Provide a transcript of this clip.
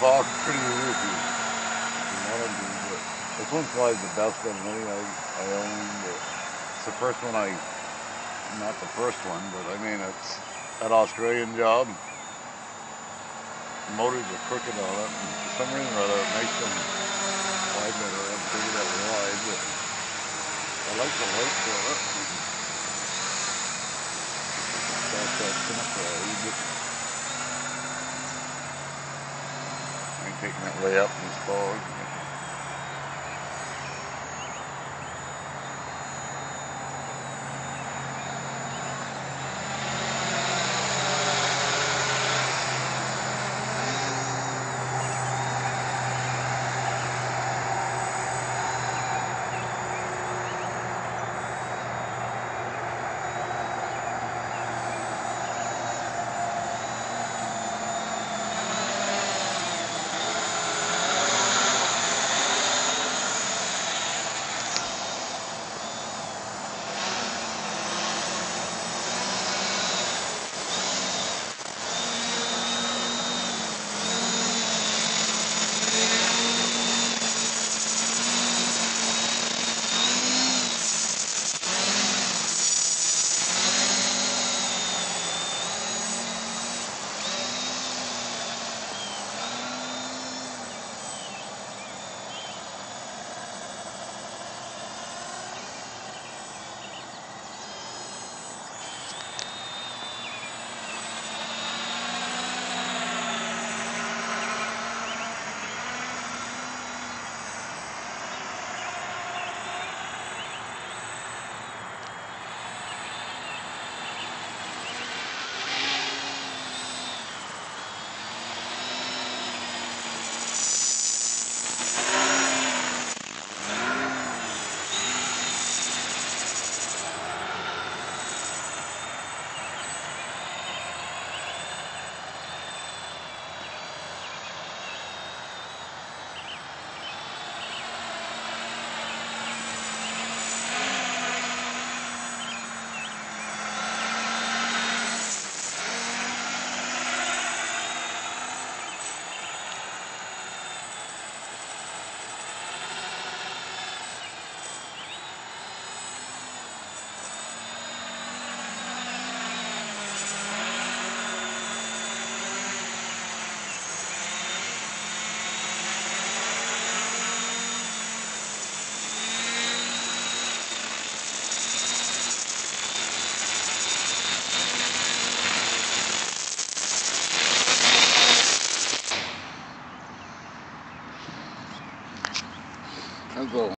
fog pretty easy. This one's probably the best of any I, I own. It's the first one I, not the first one, but I mean, it's an Australian job. The motors are crooked on it, and for some reason or other, it makes them wide better. I haven't figured out why, but I like the light for it. That's that Cinepride. I'm that way up in this fog.